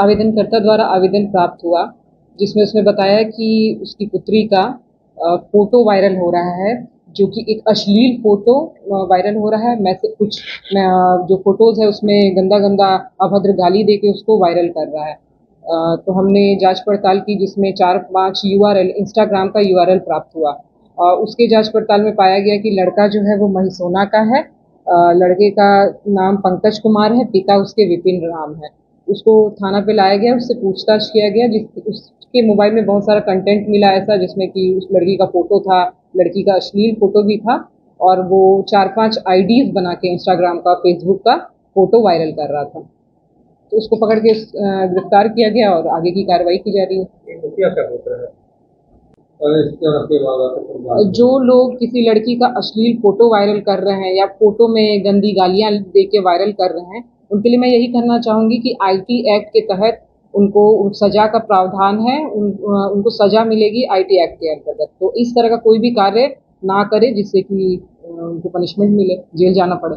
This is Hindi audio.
आवेदनकर्ता द्वारा आवेदन प्राप्त हुआ, जिसमें उसने बताया कि उसकी पुत्री का फ़ोटो वायरल हो रहा है, जो कि एक अश्लील फ़ोटो वायरल हो रहा है। मैं से कुछ, मैं जो फ़ोटोज़ है उसमें गंदा गंदा अभद्र गाली दे के उसको वायरल कर रहा है। तो हमने जाँच पड़ताल की, जिसमें चार पाँच यूआरएल इंस्टाग्राम का यूआरएल प्राप्त हुआ। और उसके जाँच पड़ताल में पाया गया कि लड़का जो है वो महिसोना का है। लड़के का नाम पंकज कुमार है, पिता उसके विपिन राम है। उसको थाना पे लाया गया उससे पूछताछ किया गया जिस उसके मोबाइल में बहुत सारा कंटेंट मिला ऐसा जिसमें कि उस लड़की का फ़ोटो था लड़की का अश्लील फ़ोटो भी था और वो चार पाँच आईडीज बना के इंस्टाग्राम का फेसबुक का फ़ोटो वायरल कर रहा था। तो उसको पकड़ के गिरफ़्तार किया गया और आगे की कार्रवाई की जा रही है। जो लोग किसी लड़की का अश्लील फ़ोटो वायरल कर रहे हैं या फ़ोटो में गंदी गालियाँ दे के वायरल कर रहे हैं उनके लिए मैं यही कहना चाहूँगी कि आईटी एक्ट के तहत उनको सजा का प्रावधान है उन, उनको सजा मिलेगी आईटी एक्ट के अंतर्गत। तो इस तरह का कोई भी कार्य ना करे जिससे कि उनको पनिशमेंट मिले जेल जाना पड़े।